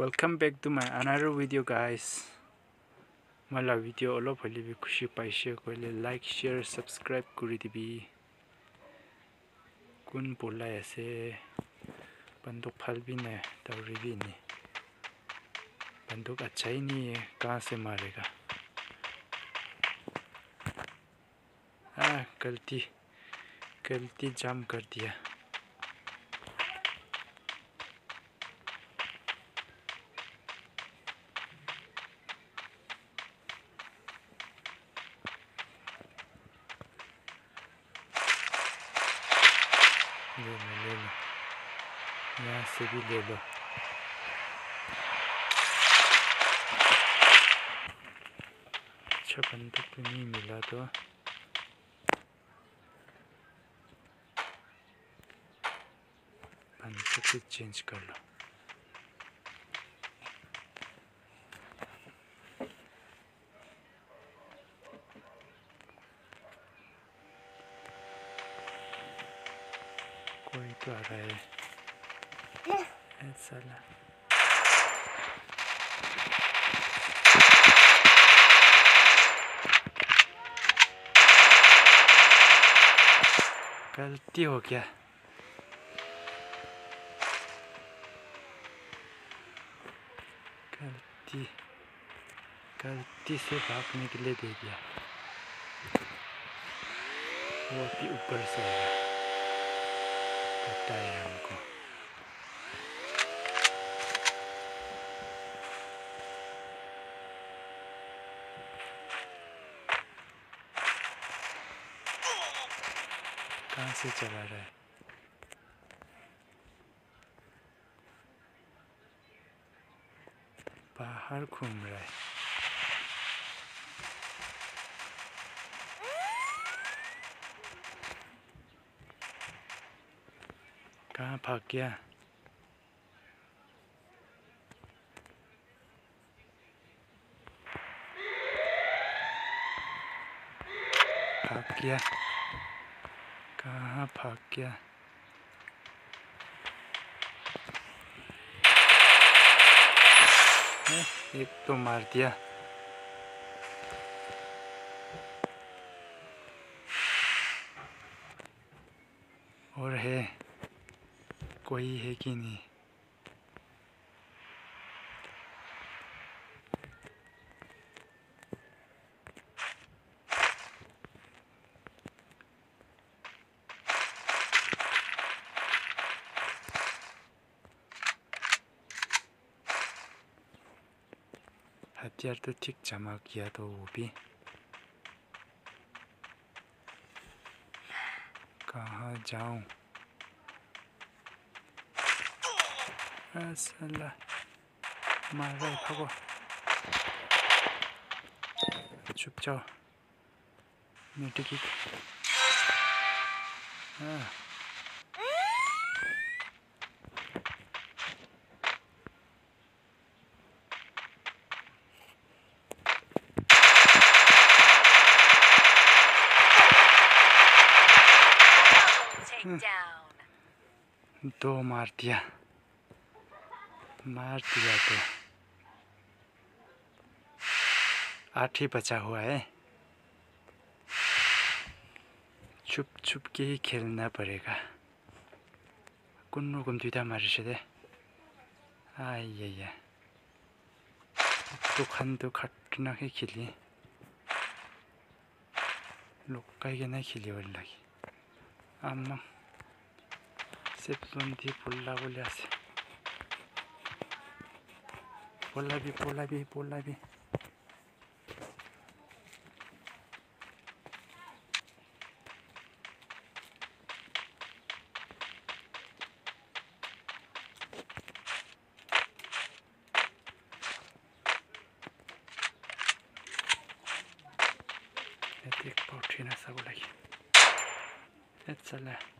welcome back to my another video guys mala video olo phali bi khushi paise koile like share subscribe kuri dibi kun polai ase banduk phal bi ne tawri bi ni बंदूक अच्छा ही नहीं है कहाँ से मारेगा हाँ गलती गलती जाम कर दिया Ya sevi lelo. Chapan tukpe ni mila to. Pan tukpe change kar lo. कोई तो आ रहा है साला गलती हो गया। गलती गलती से भागने के लिए दे दिया। वो अभी ऊपर से आया। पता है हमको। कहाँ से चला रहा है? बाहर घूम रहा है। कहाँ भाग गया भाग गया कहाँ भाग गया एक तो मार दिया और है कोई है कि नहीं? हथियार तो ठीक जमा किया तो वो भी। कहाँ जाऊँ? साला मार रहा है भागो चुप जाओ मेडिकिट हाँ दो मार दिया मार दिया तो। आठ ही बचा हुआ है। छुप छुप के ही खेलना पड़ेगा। कुन्नु कुम दुइटा मारिसदे आइया दोखान तो खतरनाकै खेली लुकाइकन Polabi, polabi, polabi. Etik poczyna sa ulej. Etzele.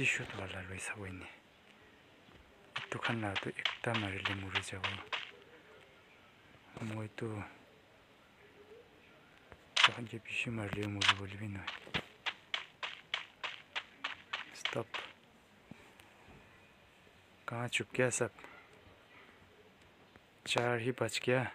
पाँच चुनी बाजिकन আছে ফিফটি শ্বটৱালা লৈ চাব এনে এইটোখন লাওটো একটা মাৰিলে মৰি যাব মইতো তখনকে বেছি মাৰিলেও মৰিব বুলি নহয় स्टॉप कहाँ छुप गया सब चार ही बच गया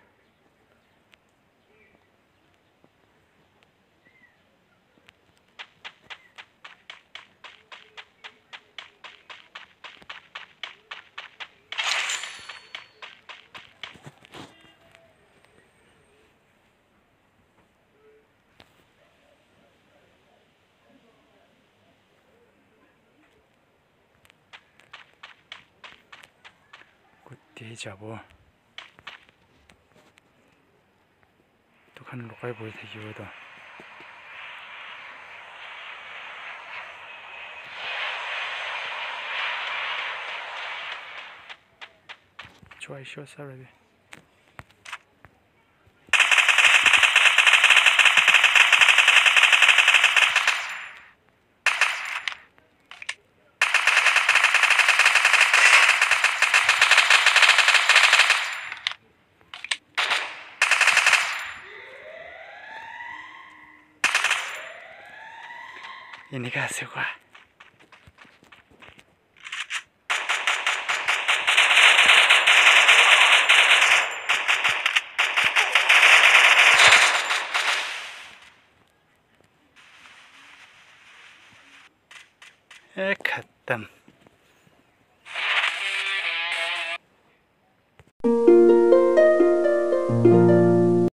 데이자보. 또 가는 로가이 보이다 기회다. 좋아요 쇼 사람이 ini kasih gua Eh, katam.